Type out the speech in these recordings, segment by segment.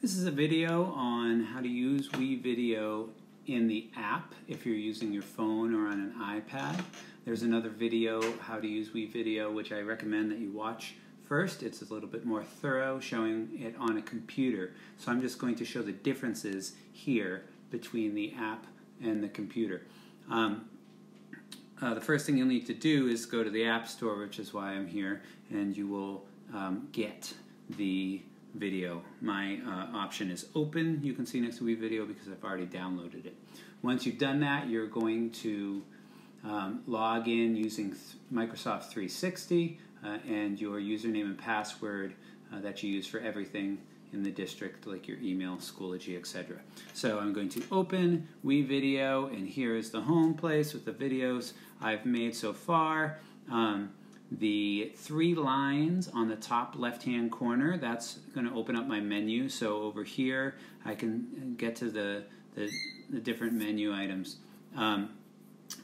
This is a video on how to use WeVideo in the app if you're using your phone or on an iPad. There's another video, how to use WeVideo, which I recommend that you watch first. It's a little bit more thorough, showing it on a computer. So I'm just going to show the differences here between the app and the computer. Um, uh, the first thing you'll need to do is go to the App Store, which is why I'm here, and you will um, get the video. My uh, option is open, you can see next to WeVideo because I've already downloaded it. Once you've done that, you're going to um, log in using Microsoft 360 uh, and your username and password uh, that you use for everything in the district, like your email, Schoology, etc. So I'm going to open WeVideo, and here is the home place with the videos I've made so far. Um, the three lines on the top left hand corner that's going to open up my menu. So over here I can get to the, the, the different menu items. Um,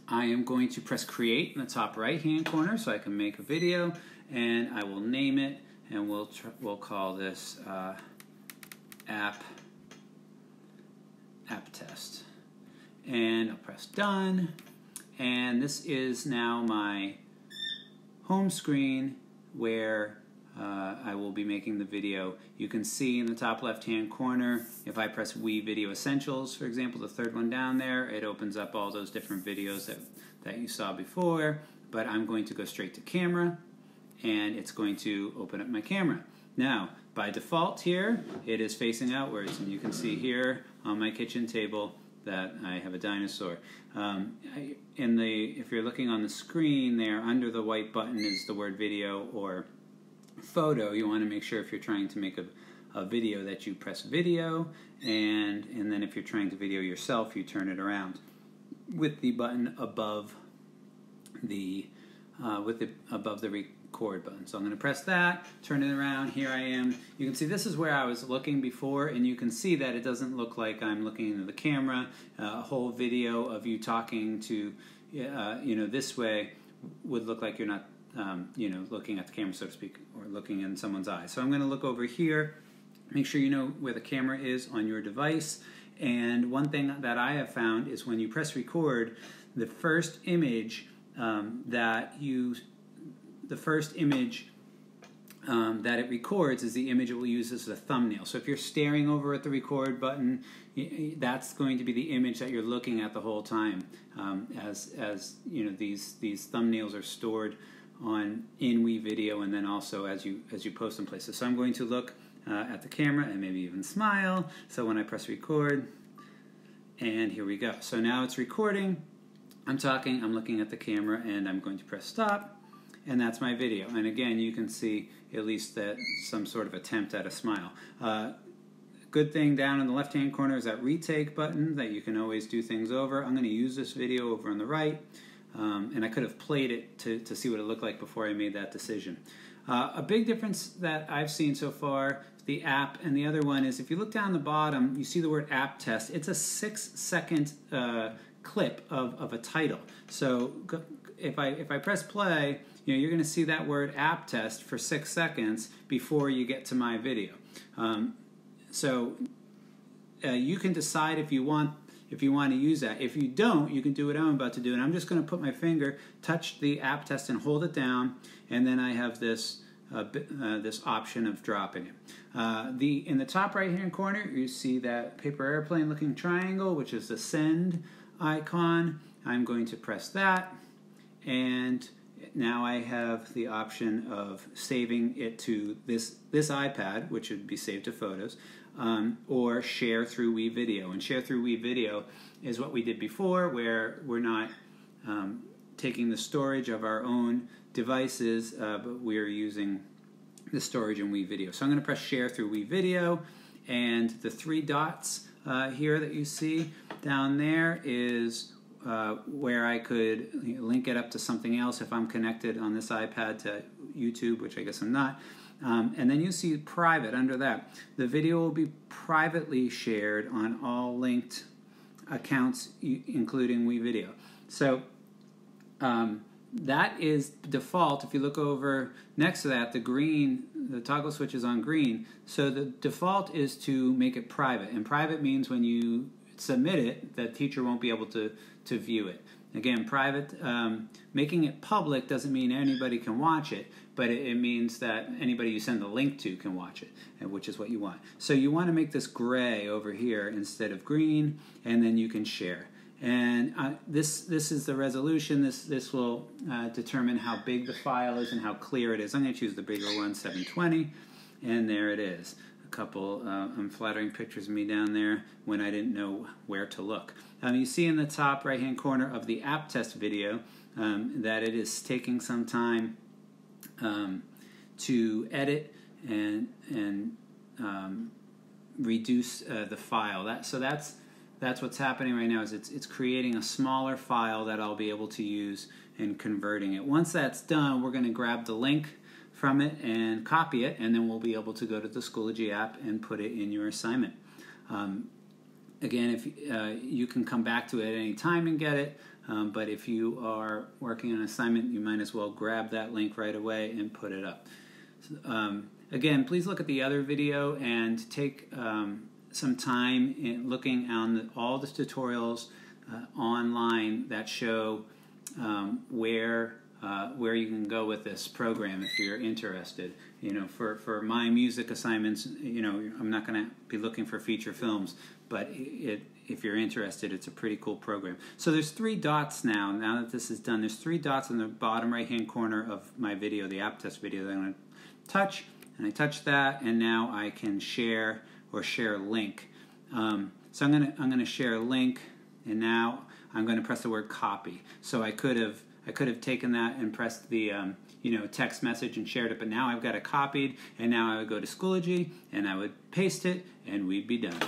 I am going to press create in the top right hand corner so I can make a video and I will name it and we'll, we'll call this uh, app app test. And I'll press done. And this is now my home screen where uh, I will be making the video. You can see in the top left hand corner, if I press WeVideo Essentials, for example, the third one down there, it opens up all those different videos that, that you saw before, but I'm going to go straight to camera, and it's going to open up my camera. Now, by default here, it is facing outwards, and you can see here on my kitchen table, that I have a dinosaur. Um, in the if you're looking on the screen there, under the white button is the word video or photo. You want to make sure if you're trying to make a, a video that you press video, and and then if you're trying to video yourself, you turn it around with the button above the uh, with the above the record button. So I'm going to press that, turn it around. Here I am. You can see this is where I was looking before, and you can see that it doesn't look like I'm looking into the camera. Uh, a whole video of you talking to, uh, you know, this way would look like you're not, um, you know, looking at the camera, so to speak, or looking in someone's eyes. So I'm going to look over here. Make sure you know where the camera is on your device. And one thing that I have found is when you press record, the first image um, that you the first image um, that it records is the image it will use as a thumbnail. So if you're staring over at the record button, that's going to be the image that you're looking at the whole time. Um, as as you know, these these thumbnails are stored on in WeVideo, and then also as you as you post them places. So I'm going to look uh, at the camera and maybe even smile. So when I press record, and here we go. So now it's recording. I'm talking. I'm looking at the camera, and I'm going to press stop and that's my video. And again, you can see at least that some sort of attempt at a smile. Uh, good thing down in the left hand corner is that retake button that you can always do things over. I'm going to use this video over on the right, um, and I could have played it to, to see what it looked like before I made that decision. Uh, a big difference that I've seen so far, the app and the other one is if you look down the bottom, you see the word app test. It's a six second uh, clip of, of a title. So if I if I press play, you know you're going to see that word app test for six seconds before you get to my video. Um, so uh, you can decide if you want if you want to use that. If you don't, you can do what I'm about to do. And I'm just going to put my finger, touch the app test, and hold it down, and then I have this. Uh, uh, this option of dropping it. Uh, the in the top right hand corner, you see that paper airplane looking triangle, which is the send icon. I'm going to press that and now I have the option of saving it to this this iPad, which would be saved to photos, um, or share through WeVideo. And share through WeVideo is what we did before, where we're not um, taking the storage of our own devices, uh, but we're using the storage in WeVideo. So I'm going to press share through WeVideo, and the three dots uh, here that you see down there is uh, where I could link it up to something else if I'm connected on this iPad to YouTube, which I guess I'm not. Um, and then you see private under that. The video will be privately shared on all linked accounts, including WeVideo. So um, that is default. If you look over next to that, the green, the toggle switch is on green. So the default is to make it private. And private means when you submit it, the teacher won't be able to, to view it. Again, private, um, making it public doesn't mean anybody can watch it, but it, it, means that anybody you send the link to can watch it, which is what you want. So you want to make this gray over here instead of green, and then you can share. And uh, this this is the resolution. This this will uh, determine how big the file is and how clear it is. I'm going to choose the bigger one, 720, and there it is. Couple uh, unflattering pictures of me down there when I didn't know where to look. Um, you see in the top right hand corner of the app test video um, that it is taking some time um, to edit and and um, reduce uh, the file. That so that's that's what's happening right now is it's it's creating a smaller file that I'll be able to use and converting it. Once that's done, we're going to grab the link from it and copy it, and then we'll be able to go to the Schoology app and put it in your assignment. Um, again, if uh, you can come back to it at any time and get it, um, but if you are working on an assignment, you might as well grab that link right away and put it up. So, um, again, please look at the other video and take um, some time in looking on the, all the tutorials uh, online that show um, where uh, where you can go with this program if you're interested. You know, for, for my music assignments, you know, I'm not going to be looking for feature films, but it, if you're interested, it's a pretty cool program. So there's three dots now. Now that this is done, there's three dots in the bottom right-hand corner of my video, the app test video that I'm going to touch. And I touch that, and now I can share or share a link. Um, so I'm gonna I'm gonna share a link, and now I'm going to press the word copy. So I could have I could have taken that and pressed the um, you know text message and shared it, but now I've got it copied, and now I would go to Schoology and I would paste it, and we'd be done.